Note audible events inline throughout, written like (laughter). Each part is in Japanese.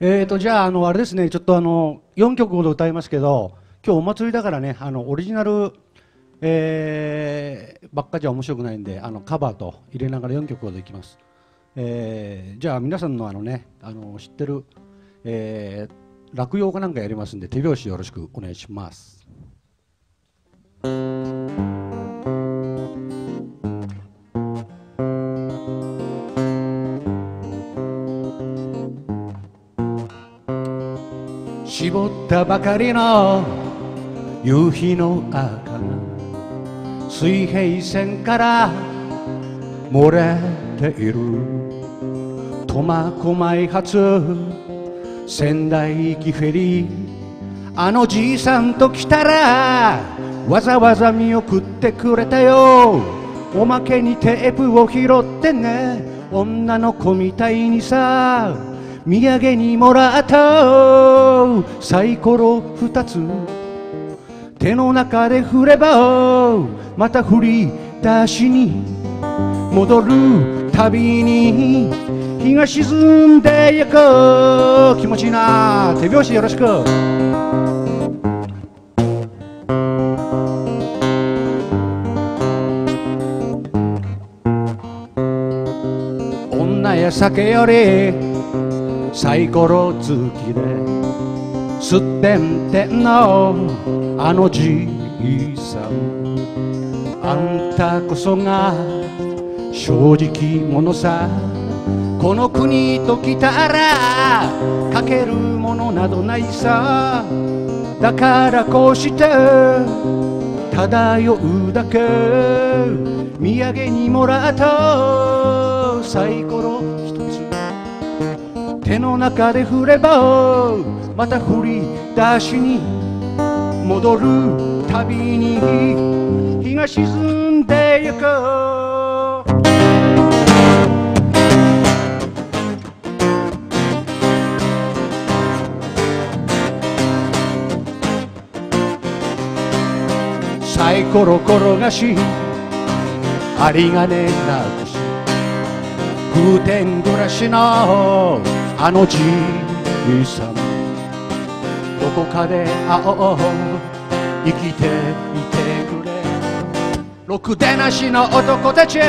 えーと、じゃあ、あの、あれですね、ちょっとあの、4曲ほど歌いますけど、今日お祭りだからね、あの、オリジナル、えー、ばっかじゃ面白くないんで、あの、カバーと入れながら4曲ほどいきます。えー、じゃあ、皆さんのあのね、あの、知ってる、えー、落葉かなんかやりますんで、手拍子よろしくお願いします。絞ったばかりの夕日の赤水平線から漏れている。苫小牧発仙台駅フェリーあのじいさんと来たらわざわざ見送ってくれたよ。おまけにテープを拾ってね女の子みたいにさ。土産にもらった。サイコロ二つ。手の中で振ればまた振り出しに。戻るたびに日が沈んでゆく。気持ちいいな。手拍子よろしく。女や酒よりサイコロ好きですってんてんのあのじいさん。あんたこそが正直者さ。この国と来たらかけるものなどないさ。だからこうして漂うだけ。土産にもらったサイコロ手の中で振ればまた振り出しに戻るたびに日が沈んでゆくサイコロ転がし針金なくし空天暮らしのあのじいさんどこかで会おう生きていてくれ。ろくでなしの男たち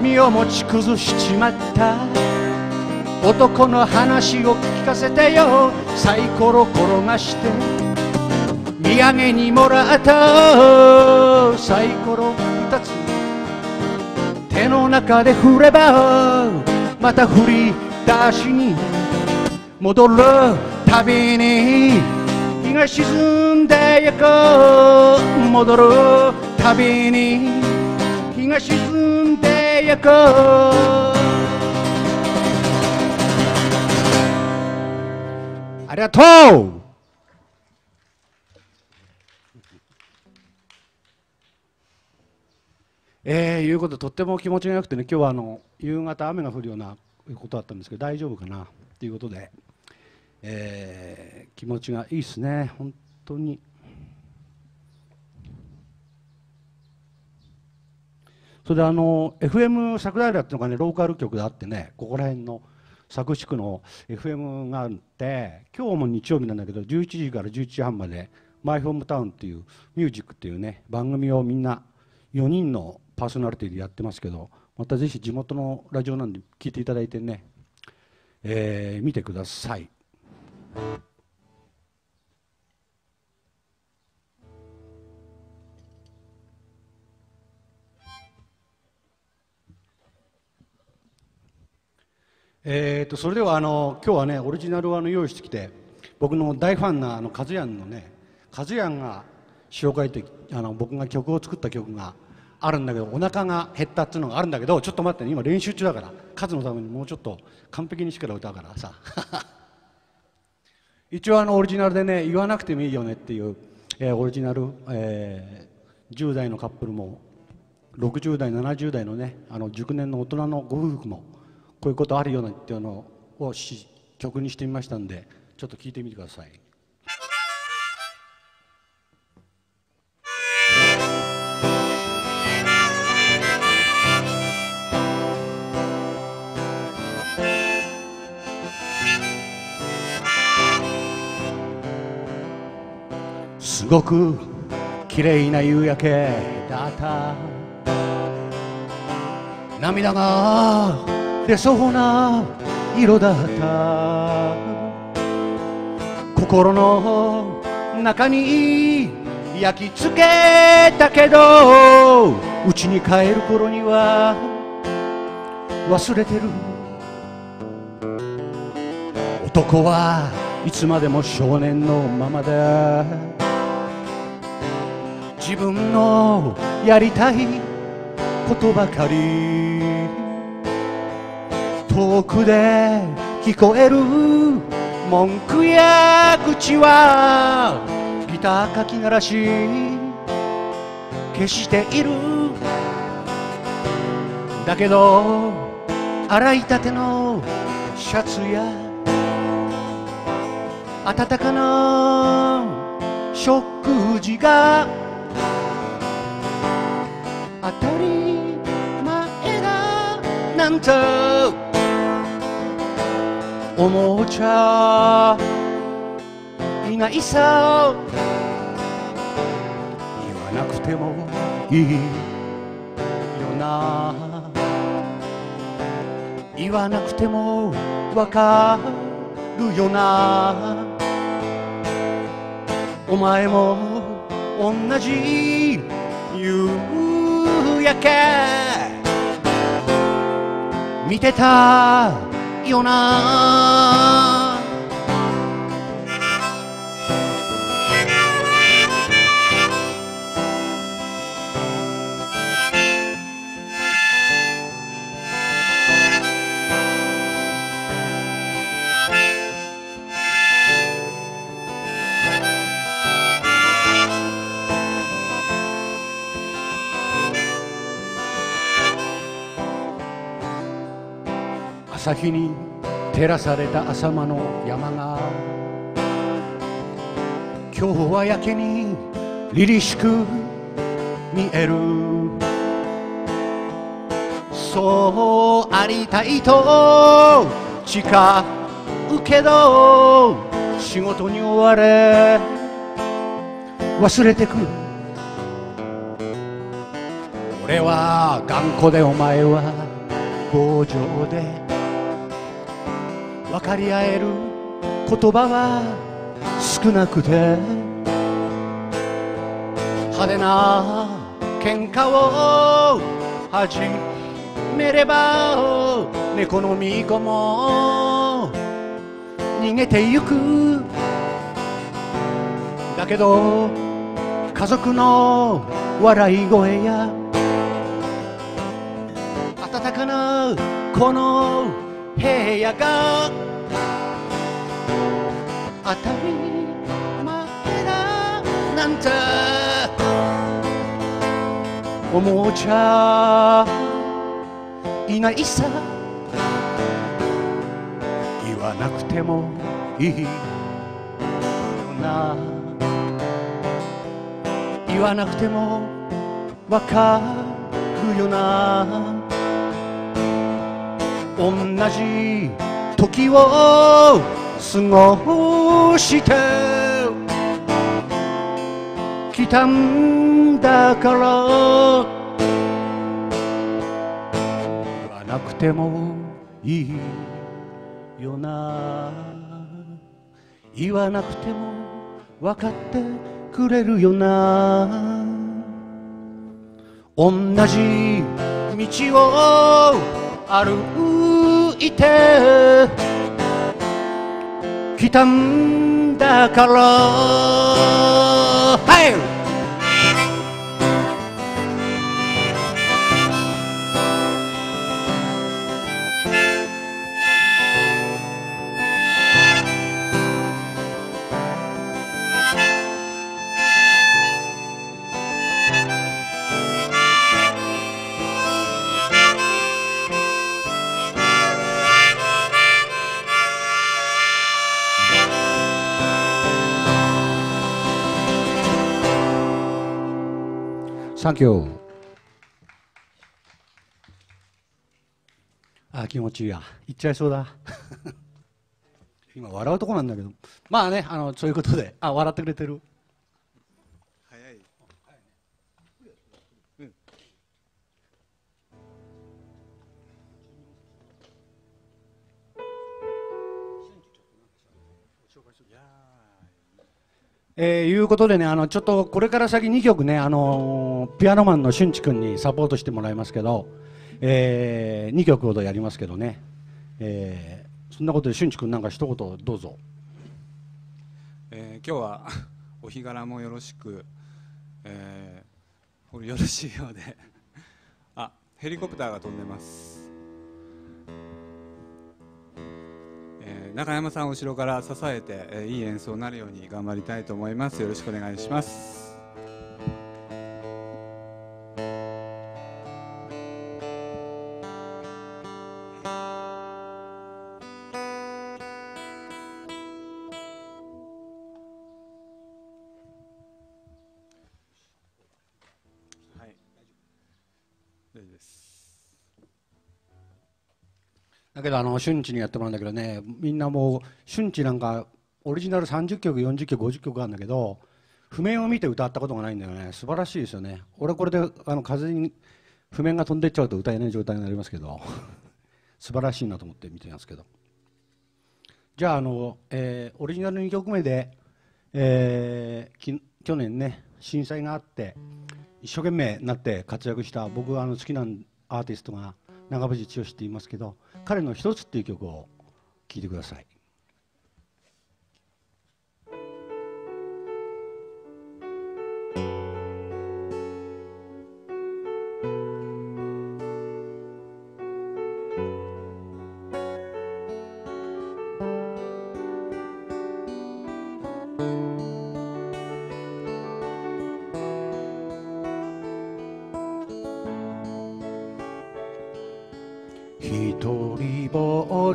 身を持ち崩しちまった。男の話を聞かせてよ。サイコロ転がして。土産にもらった。サイコロ二つ。手の中で振ればまた振り出しに戻るたびに日が沈んでゆく戻るたびに日が沈んでゆくありがとうえー、いうこととっても気持ちがよくてね今日はあの夕方雨が降るようないうことだったんですけど大丈夫かな？ということで、えー、気持ちがいいですね本当に。それであの FM 桜平っていうのがねローカル局であってねここら辺の佐久地区の FM があって今日も日曜日なんだけど11時から11時半まで「マイホームタウン」っていうミュージックっていうね番組をみんな4人のパーソナリティでやってますけどまたぜひ地元のラジオなんで聞いていただいてね、えー、見てください。えーと、それではあの今日はねオリジナルをあの用意してきて僕の大ファンなあのカズヤンのねカズヤンが紹介ってあの僕が曲を作った曲があるんだけどお腹が減ったっていうのがあるんだけどちょっと待ってね今練習中だから数のためにもうちょっと完璧にしっかり歌うからさ (laughs) 一応あのオリジナルでね言わなくてもいいよねっていう、えー、オリジナル、えー、10代のカップルも60代70代のねあの熟年の大人のご夫婦もこういうことあるよねっていうのを曲にしてみましたんでちょっと聞いてみてください。ごく綺麗な夕焼けだった涙が出そうな色だった。心の中に焼き付けたけど家に帰る頃には忘れてる。男はいつまでも少年のままだ。自分のやりたいことばかり。遠くで聞こえる文句や口はギターかき鳴らし消している。だけど洗いたてのシャツや温かな食事がり前だなんて思っちゃいないさ言わなくてもいいよな。言わなくてもわかるよな。お前も同じ夕焼け。見てたよな。朝日に照らされた朝間の山が今日はやけに凛々しく見える。そうありたいと誓うけど仕事に追われ忘れてく俺は頑固でお前は強情で分かり合える。言葉は少なくて。派手な喧嘩を始めれば猫の巫女も逃げてゆく。だけど家族の笑い声や暖かなこの部屋が当たり前だなんて。思っちゃ。いないさ。言わなくてもいい。よな。言わなくてもわかるよな。同じ時を過ごしてきたんだから言わなくてもいいよな言わなくても分かってくれるよな。同じ道を歩いて。きたんだから。はい。サンキューあ気持ちいいや行っちゃいそうだ。(laughs) 今笑うとこなんだけど。まあねあのそういうことで。あ笑ってくれてるえー、いうことでねあのちょっとこれから先2曲ねあのピアノマンの俊く君にサポートしてもらいますけど、えー、2曲ほどやりますけどね、えー、そんなことで俊く君なんか一言どうぞ、えー、今日は (laughs) お日柄もよろしく、えー、よろしいようで。あヘリコプターが飛んでます。中山さん後ろから支えて、えいい演奏になるように頑張りたいと思います。よろしくお願いします。だけどあの春地にやってもらうんだけどねみんなもう春地なんかオリジナル30曲40曲50曲あるんだけど譜面を見て歌ったことがないんだよね。素晴らしいですよね。俺これであの風に譜面が飛んでっちゃうと歌えない状態になりますけど (laughs) 素晴らしいなと思って見てますけど。じゃああの、えー、オリジナル2曲目で、えー、去年ね震災があって一生懸命なって活躍した僕はあの好きなアーティストが長渕剛って言いますけど彼の「一つ」っていう曲を聴いてください。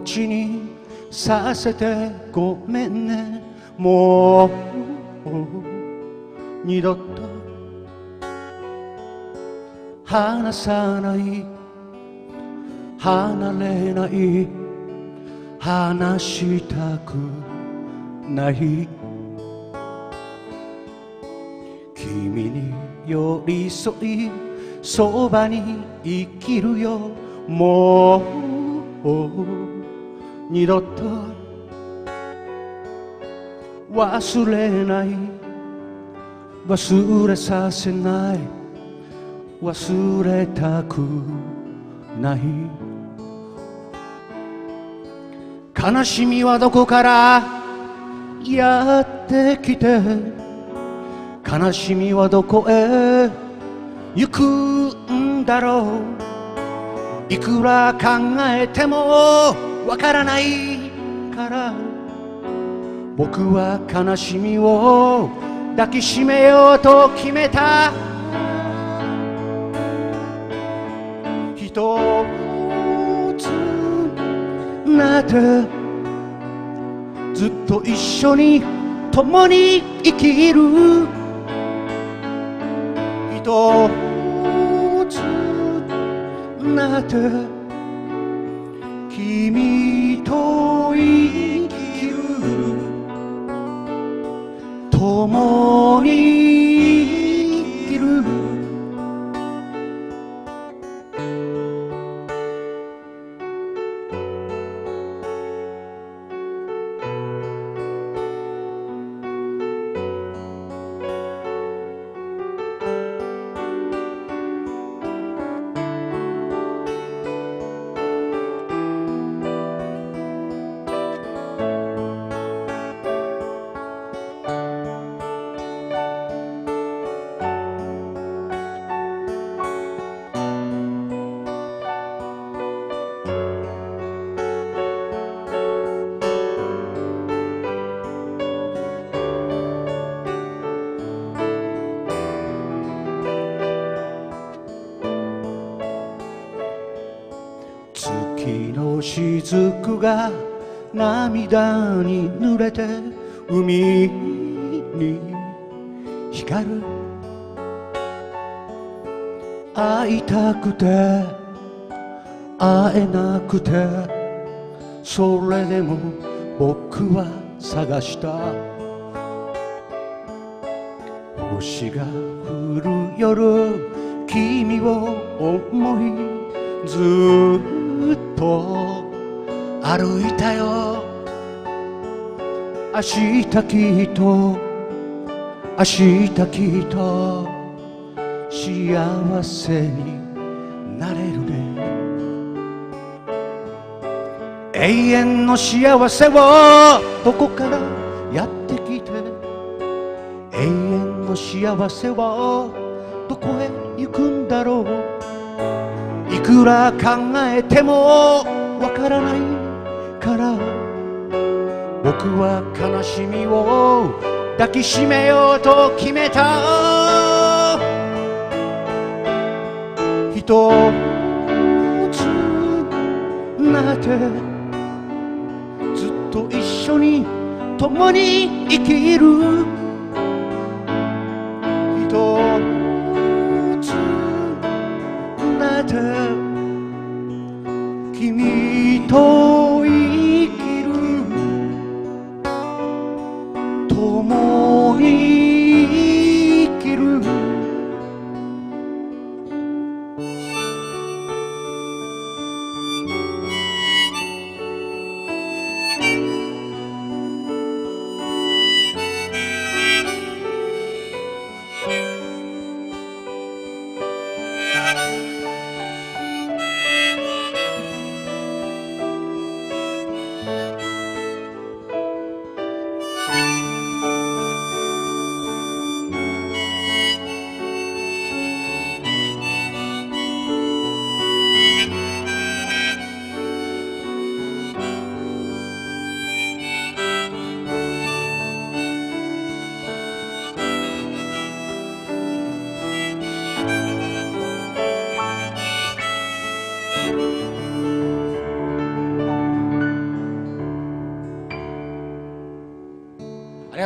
ちにさせてごめんね。もう二度と離さない離れない話したくない。君に寄り添いそばに生きるよ。もう二度と忘れない忘れさせない忘れたくない悲しみはどこからやってきて悲しみはどこへ行くんだろういくら考えてもわからないから。僕は悲しみを抱きしめようと決めた。一つなってずっと一緒に共に生きる。一つなって君と雫が涙に濡れて海に光る。会いたくて会えなくてそれでも僕は探した。星が降る夜君を思いずっと歩いたよ。明日きっと明日きっと幸せになれるね。永遠の幸せはどこからやってきて永遠の幸せはどこへ行くんだろう。いくら考えてもわからない。から僕は悲しみを抱きしめようと決めた一つなってずっと一緒に共に生きる。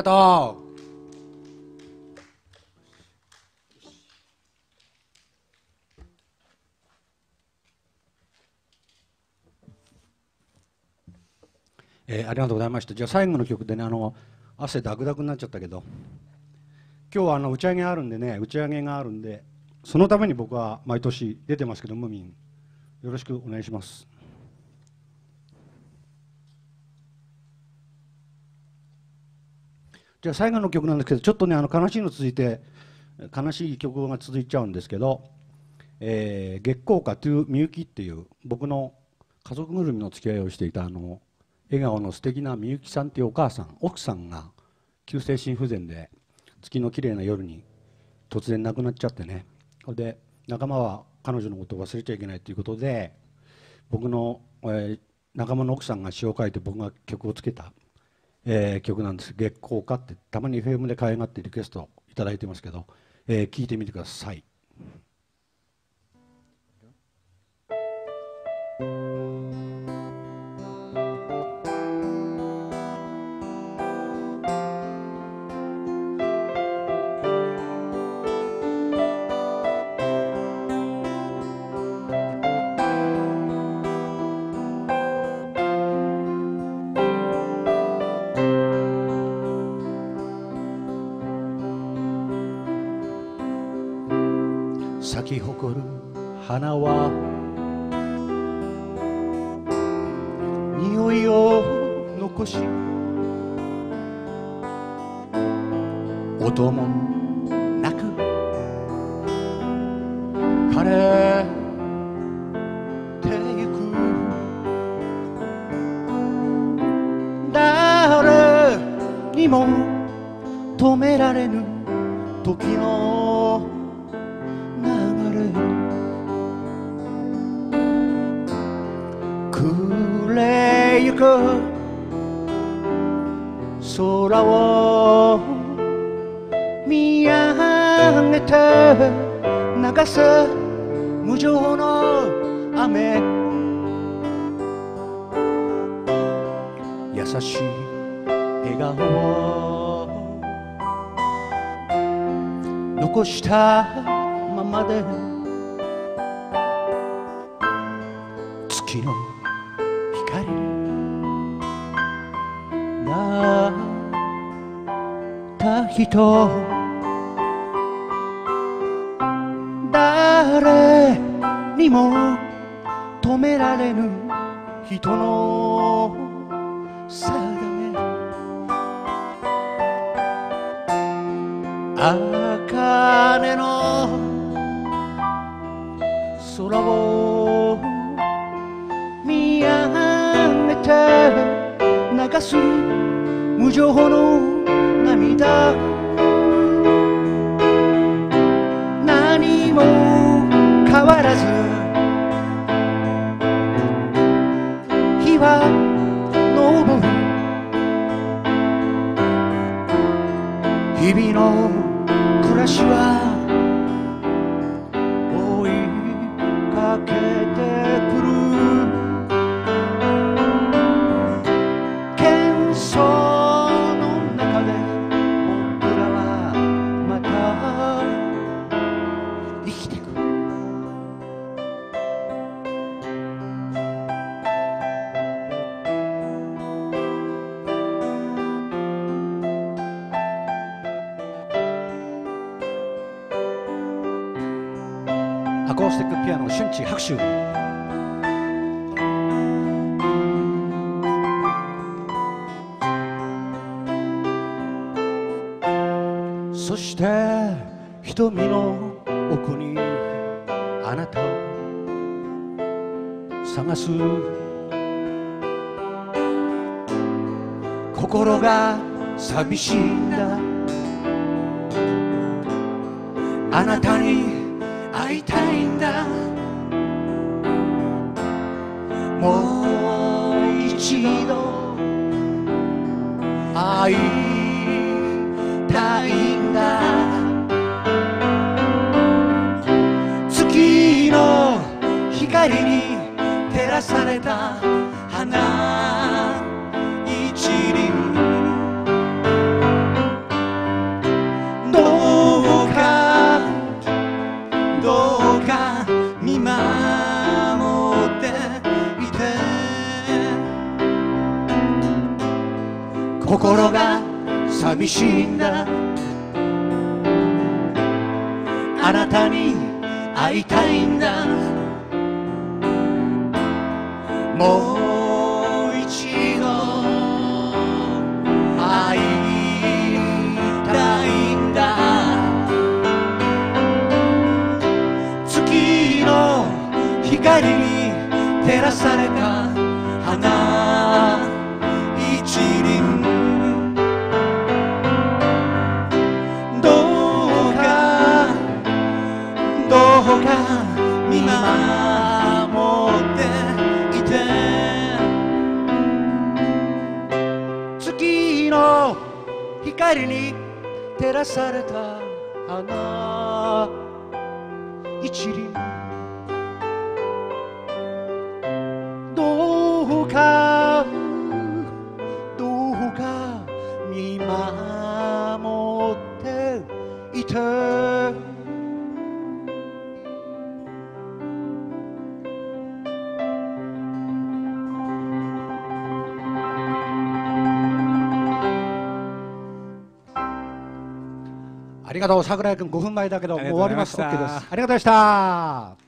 がとう。えーありがとうございました。じゃあ最後の曲でねあの汗ダクダクになっちゃったけど。今日はあの打ち上げあるんでね打ち上げがあるんでそのために僕は毎年出てますけどムーミン。よろしくお願いします。じゃあ最後の曲なんですけどちょっとねあの悲しいの続いて悲しい曲が続いちゃうんですけど「えー、月光歌 to みゆき」っていう僕の家族ぐるみの付き合いをしていたあの笑顔の素敵なみゆきさんっていうお母さん奥さんが急性心不全で月の綺麗な夜に突然亡くなっちゃってね。それで仲間は彼女のことを忘れちゃいけないということで僕の、えー仲間の奥さんが詩を書いて僕が曲をつけた、えー曲なんです「月光歌」ってたまに FM で可愛がってリクエストいただいてますけど、えー聞いてみてください。き誇る花は匂いを残し音もれゆく空を見上げて流す無情の雨。優しい笑顔。を残したままで。月の人。誰にも止められぬ人の定め。茜の空を見上げて流す無情の涙。変わ探す。心が寂しいんだ。あなたに会いたいんだ。もう一度会いされた花一輪。どうかどうか見守っていて。心が寂しいんだ。あなたに会いたいんだ。もう一度会いたいんだ。月の光に照らされた。光に照らされた花。一輪。りがとう。桜井君5分前だけどもう終わります。OK です。ありがとうございました